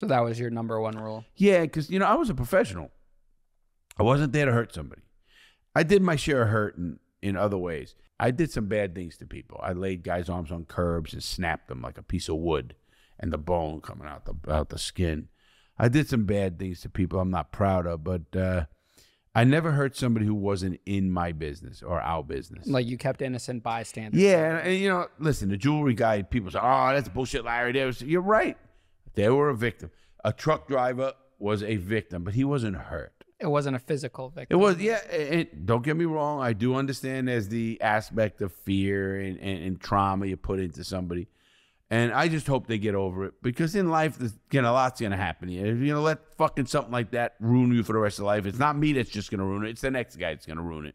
So that was your number one rule. Yeah, because you know I was a professional. I wasn't there to hurt somebody. I did my share of hurting in in other ways. I did some bad things to people. I laid guys' arms on curbs and snapped them like a piece of wood, and the bone coming out the out the skin. I did some bad things to people I'm not proud of, but uh, I never hurt somebody who wasn't in my business or our business. Like you kept innocent bystanders. Yeah, and, and, you know, listen, the jewelry guy, people say, "Oh, that's bullshit, Larry." There you're right. They were a victim. A truck driver was a victim, but he wasn't hurt. It wasn't a physical victim. It was, yeah. And don't get me wrong. I do understand there's the aspect of fear and, and, and trauma you put into somebody. And I just hope they get over it because in life, there's you know, a lot's going to happen. You're going to let fucking something like that ruin you for the rest of life. It's not me that's just going to ruin it. It's the next guy that's going to ruin it.